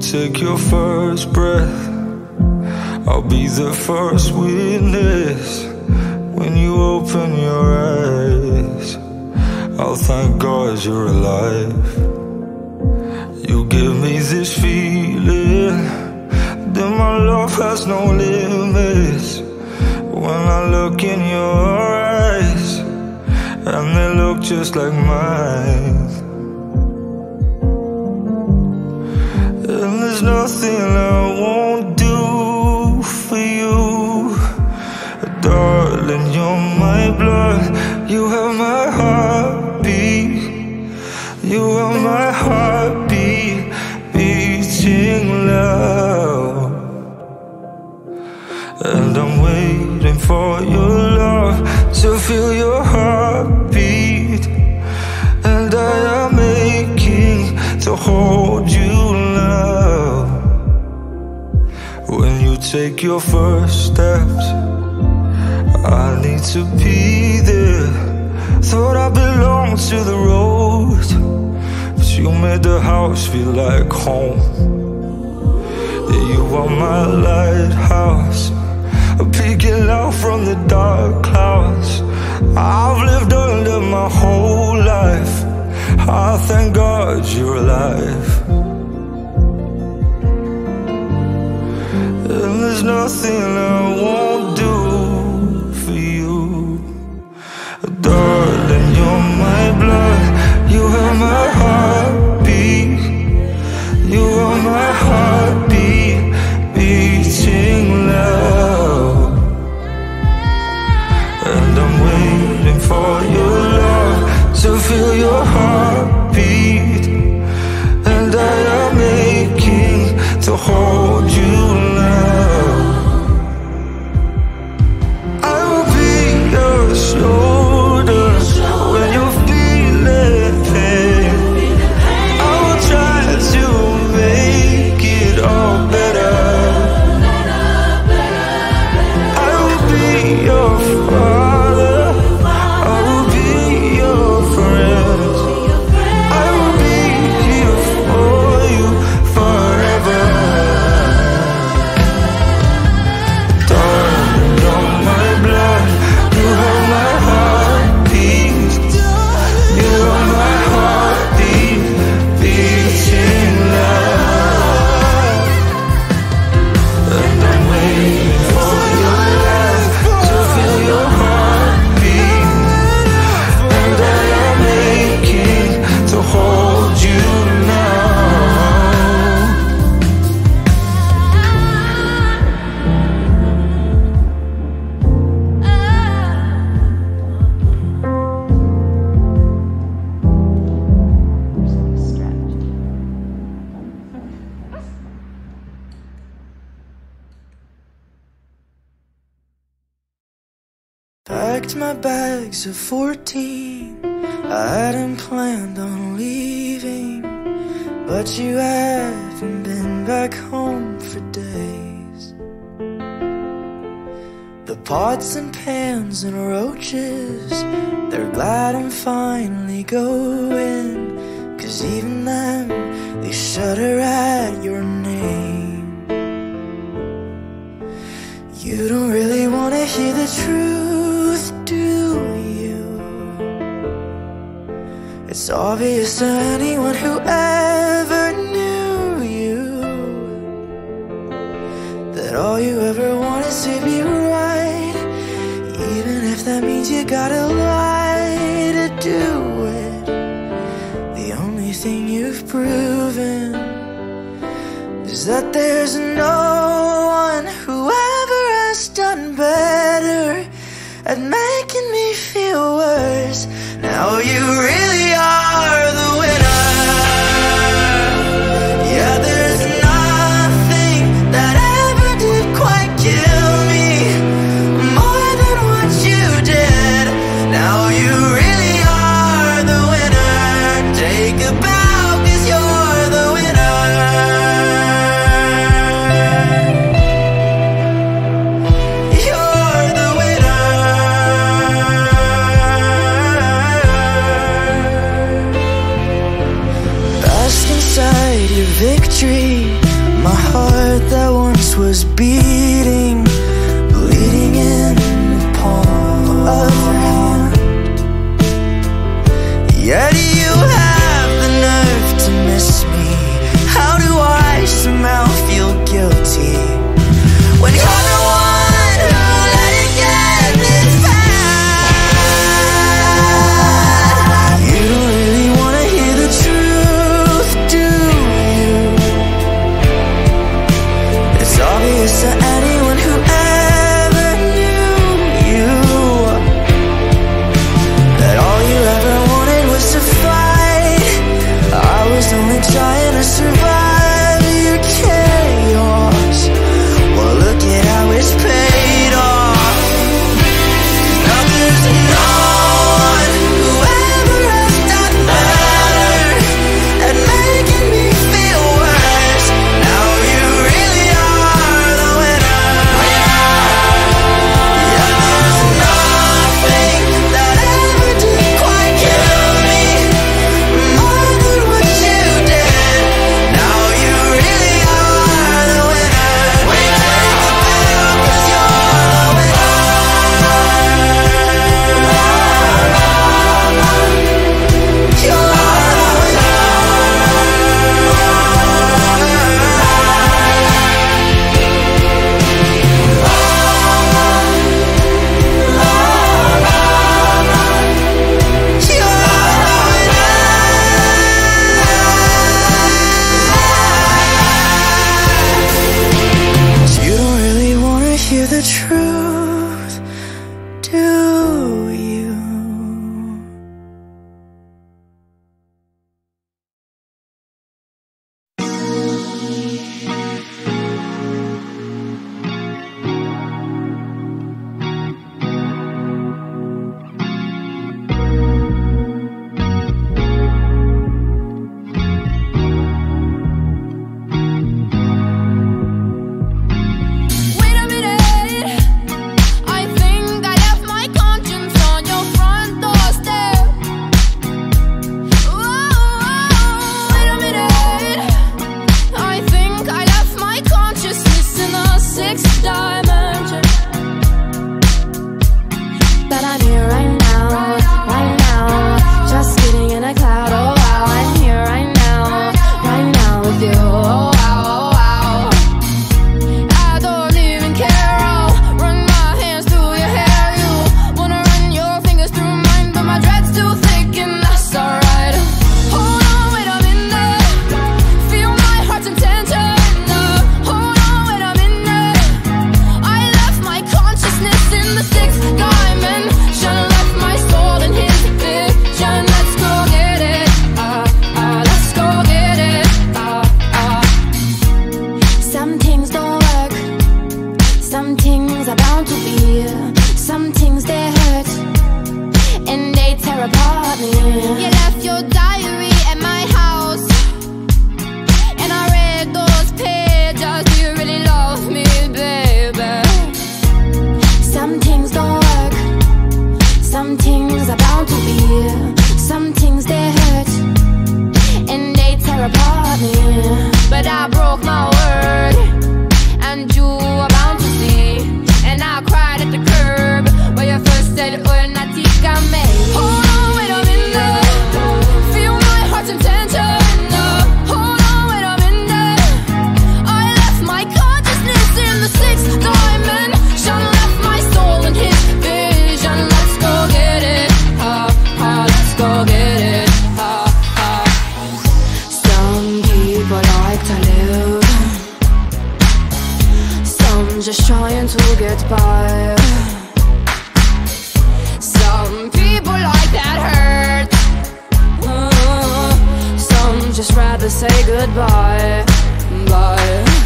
Take your first breath, I'll be the first witness. When you open your eyes, I'll thank God you're alive. You give me this feeling that my love has no limits. When I look in your eyes, and they look just like mine. Beating loud. And I'm waiting for your love to feel your heartbeat. And I am aching to hold you now. When you take your first steps, I need to be there. Thought I belonged to the road, you made the house feel like home. You are my lighthouse, peeking out from the dark clouds. I've lived under my whole life. I thank God you're alive. And there's nothing I won't do for you. Darling, you're my blood. You have my hold you Packed my bags of 14. I hadn't planned on leaving. But you haven't been back home for days. The pots and pans and roaches, they're glad I'm finally going. Cause even them, they shudder at your name. You don't really wanna hear the truth, It's obvious to anyone who ever knew you that all you ever want is to be right, even if that means you gotta lie to do it. The only thing you've proven is that there's no one who ever has done better at making me feel worse. Now you really was beating, bleeding in the palm of your hand. Yet you had. Some things they hurt and they tear apart me. just trying to get by. Some people like that hurt. Uh, some just rather say goodbye. Bye.